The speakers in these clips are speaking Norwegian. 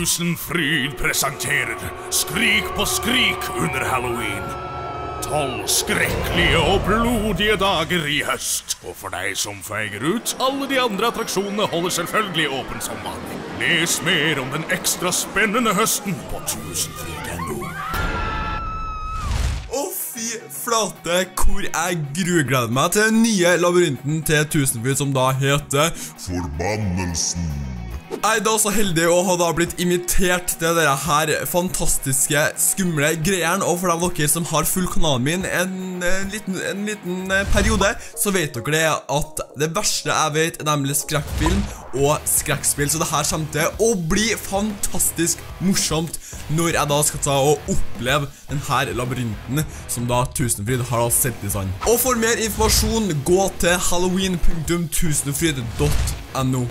Tusenfryd presenterer Skrik på skrik under halloween. Tolv skrekkelige og blodige dager i høst. Og for deg som feiger ut, alle de andre attraksjonene holder selvfølgelig åpen som vanlig. Les mer om den ekstra spennende høsten på tusenfryd.no. Å, fy flate, hvor jeg grugleder meg til den nye labyrinten til Tusenfryd, som da heter Forbannelsen. Jeg er da så heldig å ha da blitt invitert til dere her fantastiske, skumle greiene. Og for de dere som har fulgt kanalen min en, en, liten, en liten eh, periode, så vet dere at det verste jeg vet, er nemlig skrekkfilm og skrekkspill. Så det her kommer til å bli fantastisk morsomt når jeg da skal ta og oppleve denne labyrinten som da Tusenfryd har da sett i sand. Og for mer informasjon, gå til halloween.tusenfryd.no.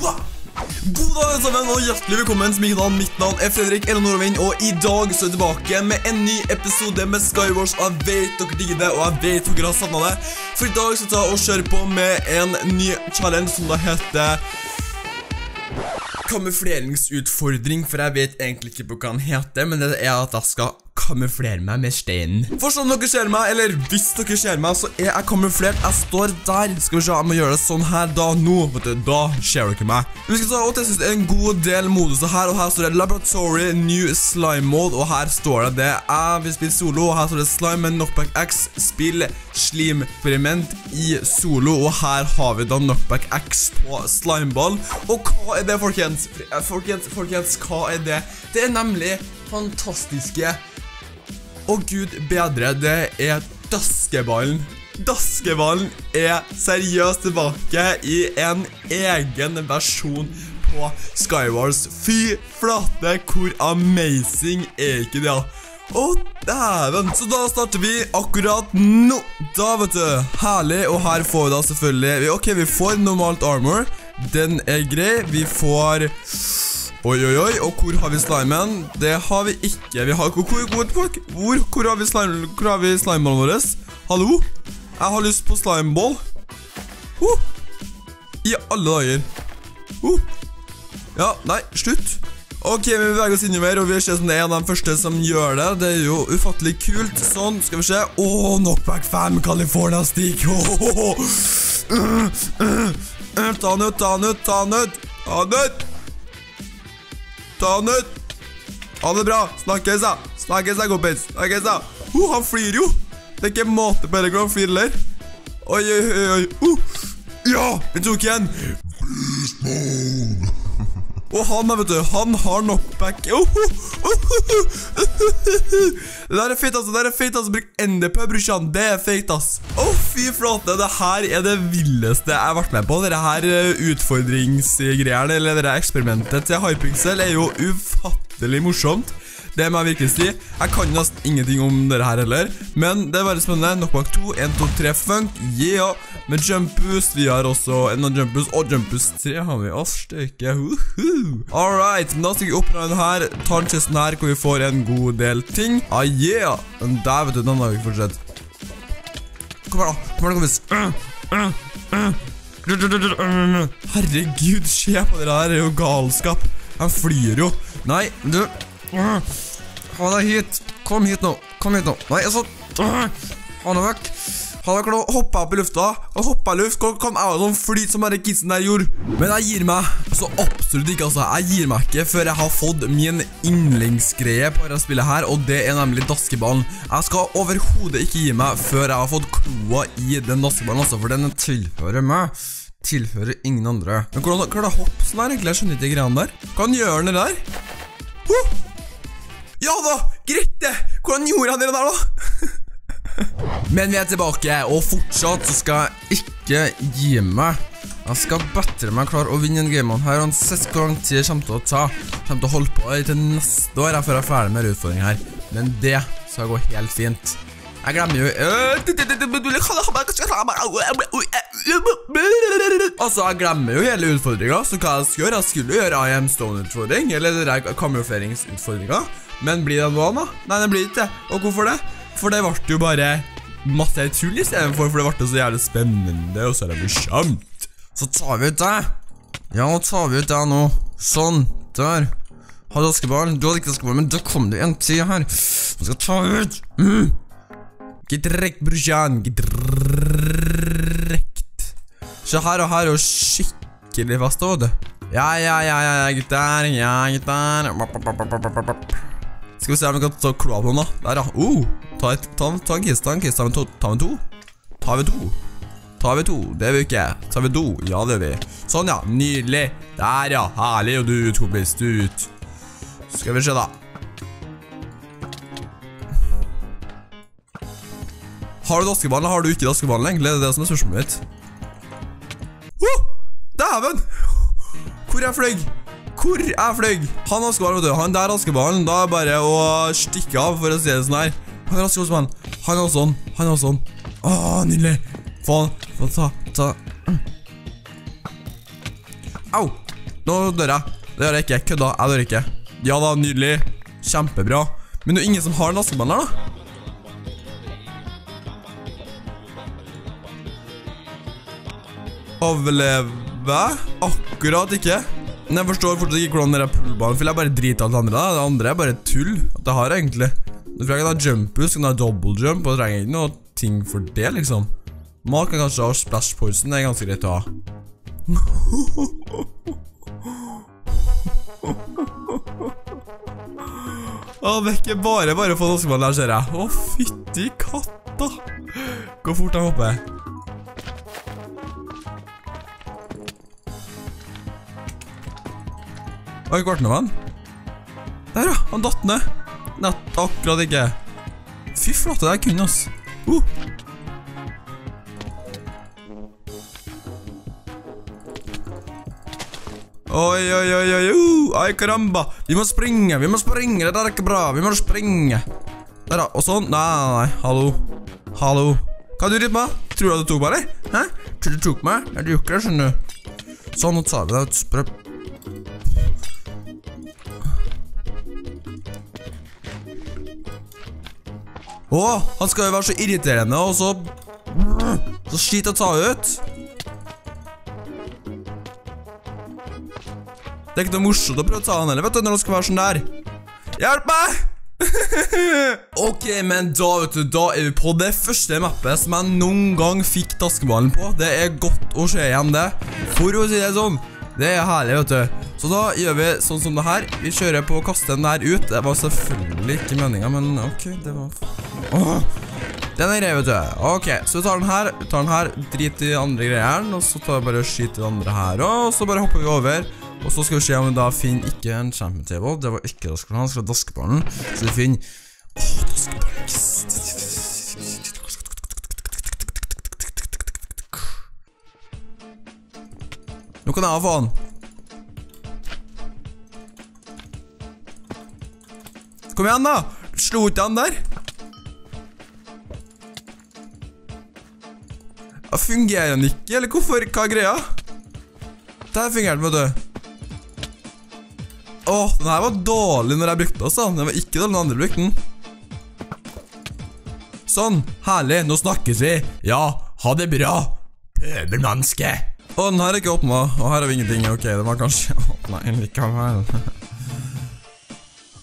God dag alle sammen, og hjertelig velkommen til mitt navn. Mitt navn er Fredrik Eleanorovind, og i dag så er jeg tilbake med en ny episode med Skywars. Og jeg vet dere digger det, og jeg vet dere har savnet det. For i dag skal jeg ta og kjøre på med en ny challenge som da heter Kamufleringsutfordring, for jeg vet egentlig ikke på hva den heter, men det er at jeg skal kamuflere meg med steinen. For som dere ser meg, eller hvis dere ser meg, så er jeg kamuflert. Jeg står der. Skal vi se, jeg må gjøre det sånn her da nå. Vet du, da ser dere meg. Vi skal ta og teste en god del moduser her, og her står det Laboratory New Slime Mode, og her står det det. Jeg vil spille solo, og her står det Slime med Knockback X. Spill slim-eksperiment i solo, og her har vi da Knockback X på slimeball. Og hva er det, folkens? Folkens, folkens, hva er det? Det er nemlig fantastiske å gud bedre, det er Daskeballen. Daskeballen er seriøst tilbake i en egen versjon på Skywars. Fy flate, hvor amazing er ikke det? Å, dæven. Så da starter vi akkurat nå. Da, vet du. Herlig. Og her får vi da selvfølgelig Ok, vi får normalt armor. Den er grei. Vi får Oi, oi, oi, og hvor har vi slimen? Det har vi ikke. Vi har, hvor, hvor, hvor, hvor, hvor har vi slime, hvor har vi slimeballen vår? Hallo? Jeg har lyst på slimeball. Uh. I alle dager. Uh. Ja, nei, slutt. Ok, vi beveger oss innover, og vi ser som det er en av de første som gjør det. Det er jo ufattelig kult. Sånn, skal vi se. Åh, Knockback 5, California Stick. Oh, oh, uh, uh, ta den ut, ta den ut, ta den ut. Ta den ut. Ta han ut! Ha det bra. Snakkes, da. Snakkes, da, kompis. Snakkes, da. Uh, han flyr jo. Det er ikke måte på hvordan han flyr, eller? Oi, oi, oi. Uh. Ja, vi tok igjen. Beast mode. Og han, vet du, han har knockback. Oh, oh, oh, det der er fint, altså. Det der er fint, altså. Bruk NDP, brorsan. Det er fint, ass. Å, fy flate. Det her er det villeste jeg har vært med på. Dette her utfordringsgreiene, eller dette eksperimentet til Hypixel, er jo ufattelig morsomt. Det må jeg virkelig si. Jeg kan nesten ingenting om dette her heller. Men det er veldig spennende. Knockback 2, 1, 2, 3, funk. Yeah! Med jump boost. Vi har også en av jump boost. Og jump boost 3 har vi. Å, støyke. Alright. Men da stikker vi opp denne den her. Tar den her, hvor vi får en god del ting. Ah, yeah! Men der, vet du. Den har vi ikke fortsatt. Kom her, da. Kom her, kompis. Herregud, se på det her. Det er jo galskap. Han flyr jo. Nei, du Ha deg hit. Kom hit nå. Kom hit nå. Nei, altså Ha deg vekk. Ha deg klart å hoppe opp i lufta. Og hoppe i luft. Kom, jeg sånn flyt som bare kissen der gjorde. Men jeg gir meg så absolutt ikke, altså. Jeg gir meg ikke før jeg har fått min yndlingsgreie på dette spillet her, og det er nemlig daskeballen. Jeg skal overhodet ikke gi meg før jeg har fått kloa i den daskeballen, altså, for den tilfører meg tilfører ingen andre. Men hvordan klarer jeg å hoppe sånn her egentlig? Jeg skjønner ikke greiene der. Hva gjør den der? Uh! Ja da, greit det! Hvordan gjorde han det der da? Men vi er tilbake, og fortsatt så skal jeg ikke gi meg. Jeg skal bedre meg klar å vinne en game her, og sett hvor lang tid jeg kommer til å ta. Kommer til å holde på til neste år, før jeg er ferdig med utfordringen her. Men det skal gå helt fint. Jeg glemmer jo Altså, jeg glemmer jo hele utfordringen Så hva jeg skal gjøre? Jeg skulle gjøre I am stone-utfordring Eller det der kamufleringsutfordringen Men blir det noe annet? Nei, det blir ikke det Og hvorfor det? For det ble jo bare masse tull i stedet for det ble så jævlig spennende Og så er det morsomt Så tar vi ut det Ja, nå tar vi ut det nå. Sånn. Der. Hadde du askeballen? Du hadde ikke askeball, men da kom det en til her. Nå skal jeg ta ut. Mm. Gedrekt, brusjan. Gedrekt. Se her og her er jo skikkelig fast, vet du. Ja, ja, ja, ja, gutter. Ja, gutter. Skal vi se om vi kan ta kloa på noen, da. Der, ja. Uh, ta, et, ta, ta en kiste, ta en kiss. Tar vi to? Ta vi to? Tar vi to? Det vil vi ikke. Tar vi to? Ja, det vil vi. Sånn, ja. Nydelig. Der, ja. Herlig. Og du kompis. Du ut. Skal vi se, da. Har du daskeballen, eller har du ikke daskeballen, lenger? Det er det som er spørsmålet mitt. Oh, Dæven! Hvor er fløy? Hvor er fløy? Han askeballen, vet du. Han der askeballen, da er det bare å stikke av, for å si det sånn her. Han er askeballen. Han er sånn. Han er sånn. Åh, nydelig. Faen. Få ta. Ta. Au! Nå dør jeg. Det gjør jeg ikke. Kødda. Jeg dør ikke. Ja da, nydelig. Kjempebra. Men det er ingen som har en askeball her, da. Overleve? Akkurat ikke. Men jeg forstår fortsatt ikke hvordan dere poolballen For jeg bare driter alt det andre. da Det andre er bare tull. At det har jeg egentlig. Du trenger ikke ha jump kan kan ha double jump, og du trenger ikke noe ting for det, liksom. Mat kan kanskje ha splash poison, det er ganske greit å ha. Å, det er ikke bare bare å få norskmann der, ser jeg. Å, fytti katta. Gå fort, han hopper. Oi, hvor ble av han? Der, ja. Han datt ned. Nett akkurat ikke. Fy flate, det er kun, ass. Uh. Oi, oi, oi, oi, uh, ai karamba! Vi må springe, vi må springe, det der er ikke bra. Vi må springe. Der da, og sånn. Nei, nei, nei, hallo. Hallo. Hva du dritt med? Tror du at du tok meg, eller? Hæ? Tror du du tok meg? Jeg gjorde ikke det, skjønner du. Sånn, nå tar vi deg ut. Spør... Åh, han skal jo være så irriterende, og så... Så skit å ta ut. Det er ikke noe morsomt å prøve å ta han heller, vet du, når han skal være sånn der. Hjelp meg! ok, men da, vet du, da er vi på det første mappet som jeg noen gang fikk taskeballen på. Det er godt å se igjen det. For å si det sånn. Det er herlig, vet du. Så da gjør vi sånn som det her. Vi kjører på å kaste den der ut. Det var selvfølgelig ikke meningen, men ok, det var... Åh, den er grei, vet du. Ok, så vi tar den her, vi tar den her, drit i andre greiene, og så tar vi bare og i den andre her, og så bare hopper vi over. Og så skal vi se om vi da finner ikke en champion table. Det var ikke daskeballen, det var daskeballen. Så vi finner... Åh, Jeg få han. Kom igjen, da! Slo ikke han der? Ja, fungerer han ikke, eller hvorfor? Hva er greia? Der fungerer den, vet du. Åh, den her var dårlig når jeg brukte den. Den var ikke dårlig når andre brukte den. Sånn, herlig, nå snakkes vi. Ja, ha det bra. Pøbelmenneske. Å, den her er ikke åpnet, og her har vi ingenting. Ok, den var kanskje åpnet likevel.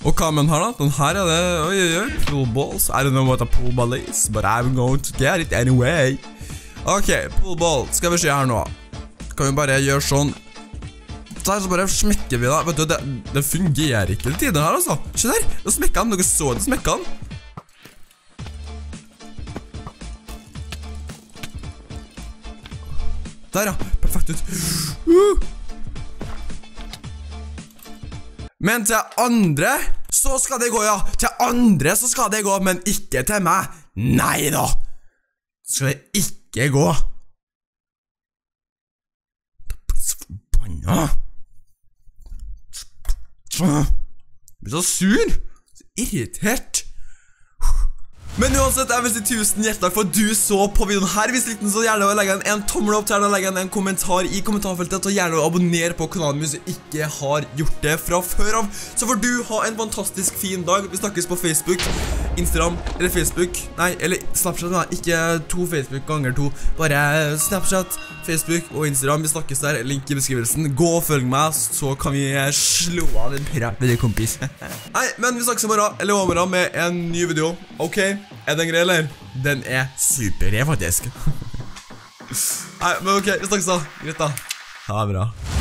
Og hva med den her, da? Den her er det Oi, oi, oi. Pool balls. I don't know what a pool ball is, but I'm going to get it anyway. Ok, pool ball. Skal vi se her nå. Kan vi bare gjøre sånn. Der så bare smekker vi da. Vet du, det, det fungerer ikke til tider her, altså. Se der. nå smekka han. Dere så det smekka han. Der, ja. Ut. Men til andre så skal det gå, ja. Til andre så skal det gå, men ikke til meg. Nei da. Skal det ikke gå. Da blir så forbanna. Jeg blir så sur. Så irritert. Men uansett, jeg vil si tusen hjertelig for at du så på videoen her. Hvis du likte den, så gjerne legg en, en tommel opp til den, og legge en kommentar i kommentarfeltet, og gjerne abonner på kanalen hvis du ikke har gjort det fra før av. Så får du ha en fantastisk fin dag. Vi snakkes på Facebook. Instagram eller Facebook. Nei, eller Snapchat, da. Ikke to Facebook ganger to. Bare Snapchat, Facebook og Instagram. Vi snakkes der. Link i beskrivelsen. Gå og følg meg, så kan vi slå av den praten, kompis. Nei, men vi snakkes i morgen eller overmorgen med en ny video. Ok, er den grei, eller? Den er super, jeg, faktisk. Nei, men ok, vi snakkes da. Greit, da. Ha det bra.